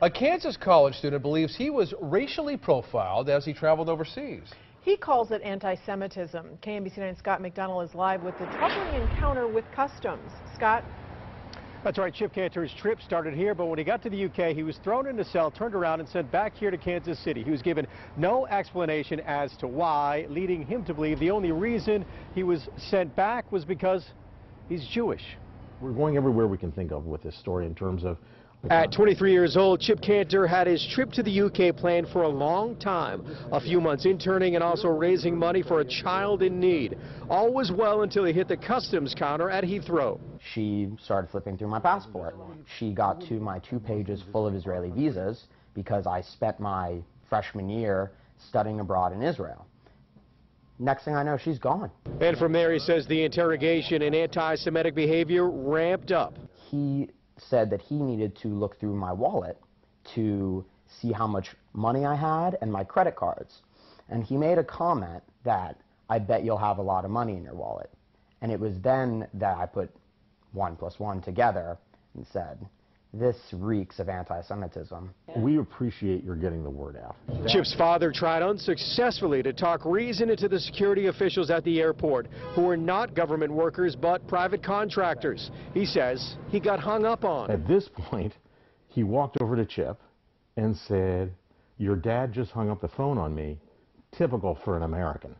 A Kansas college student believes he was racially profiled as he traveled overseas. He calls it anti-Semitism. KMBC 9 Scott McDonald is live with the troubling encounter with customs. Scott? That's right. Chip Cantor's trip started here, but when he got to the UK, he was thrown in a cell, turned around, and sent back here to Kansas City. He was given no explanation as to why, leading him to believe the only reason he was sent back was because he's Jewish. We're going everywhere we can think of with this story in terms of At 23 years old, Chip Cantor had his trip to the UK planned for a long time. A few months interning and also raising money for a child in need. All was well until he hit the customs counter at Heathrow. She started flipping through my passport. She got to my two pages full of Israeli visas because I spent my freshman year studying abroad in Israel. Next thing I know, she's gone. And from there, he says the interrogation and anti-Semitic behavior ramped up. He said that he needed to look through my wallet to see how much money I had and my credit cards. And he made a comment that, I bet you'll have a lot of money in your wallet. And it was then that I put one plus one together and said, this reeks of anti-Semitism. we appreciate your getting the word out. Chip's father tried unsuccessfully to talk reason into the security officials at the airport, who were not government workers but private contractors. He says he got hung up on. At this point, he walked over to Chip and said, your dad just hung up the phone on me. Typical for an American.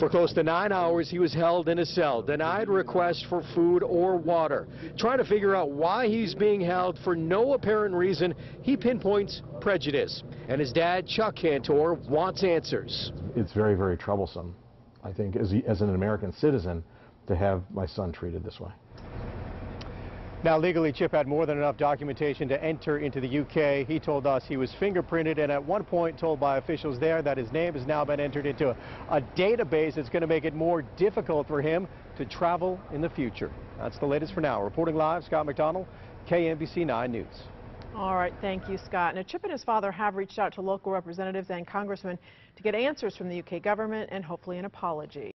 For close to nine hours, he was held in a cell, denied requests for food or water. Trying to figure out why he's being held for no apparent reason, he pinpoints prejudice. And his dad, Chuck Cantor, wants answers. It's very, very troublesome, I think, as, as an American citizen, to have my son treated this way. Now, legally, Chip had more than enough documentation to enter into the UK. He told us he was fingerprinted and at one point told by officials there that his name has now been entered into a, a database that's going to make it more difficult for him to travel in the future. That's the latest for now. Reporting live, Scott McDonald, KMBC 9 News. All right, thank you, Scott. Now, Chip and his father have reached out to local representatives and congressmen to get answers from the UK government and hopefully an apology.